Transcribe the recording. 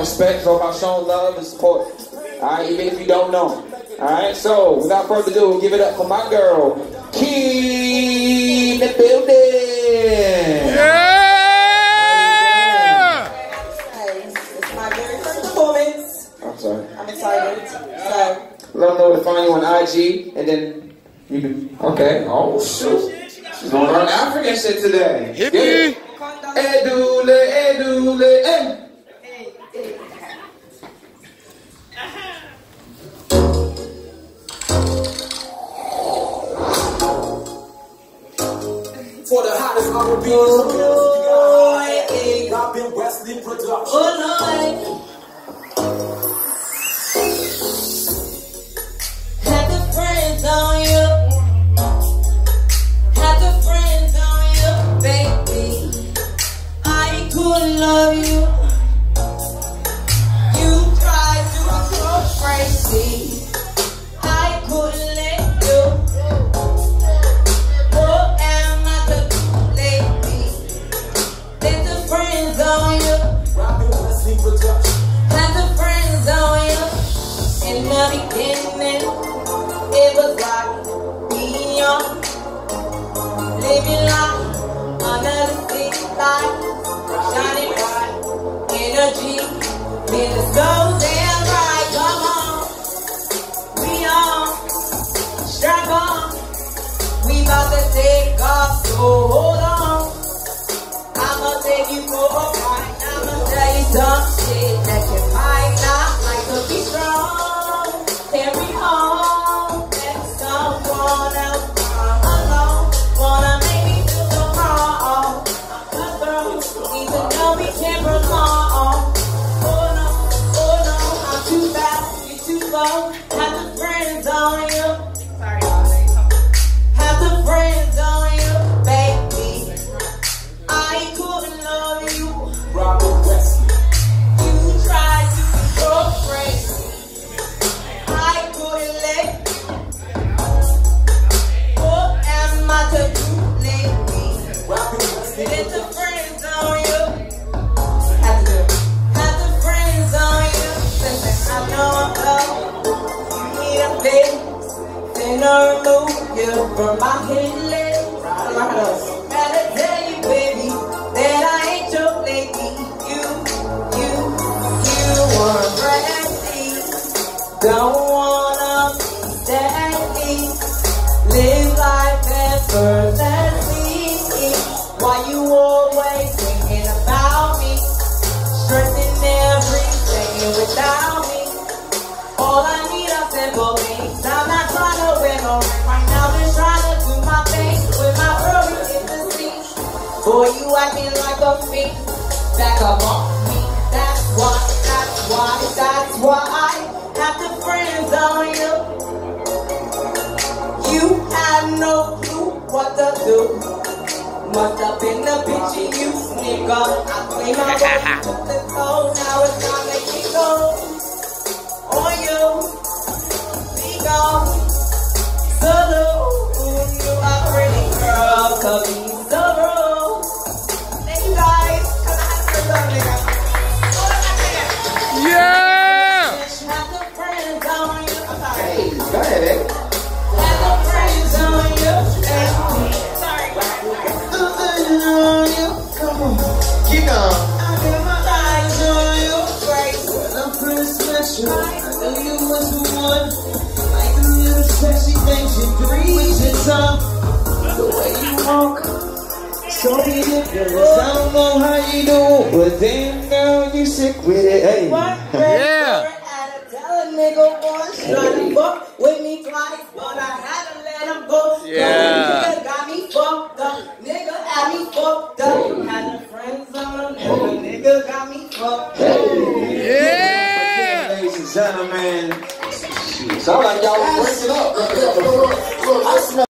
respect, it's all about showing love and support. Alright, even if you don't know. Alright, so without further ado, we'll give it up for my girl, Key the building. Yeah! It's my very first performance. I'm sorry. I'm excited. So, Let them know where to find you on IG, and then you can. Okay. Oh shoot. She's gonna learn African shit today. Hippie! Edule, edule, eh. I've been Wesley Production. Oh, Beginning, it was like young. Living life the city light. Shining bright. Energy. So damn right. Come on. We on. Strap on. We about to take off, so hold on. I'ma take you for a ride. I'ma tell you some shit You from my. Gotta tell you, baby, that I ain't your lady. You, you, you ready. Don't wanna be daddy. Live life effortlessly. Why you always thinking about me? Stressing everything without me. All I need are simple things. I'm not now. Boy, you acting like a fiend. Back up on me. That's why, that's why, that's why I friendzone you. You have no clue what to do. Must have been the bitch you nigga. I claim my way to the toe. Now it's time to me go. You. Come on. I got my eyes on you. Grace. When I met you, one. Like the little sexy things you with your tongue. The way you walk, so ridiculous. I don't know how you do it, but damn girl, you sick with it. Hey. Yeah. Got me up. Yeah! Ladies and gentlemen. Sound like y'all was breaking up. I smell